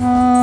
Bye.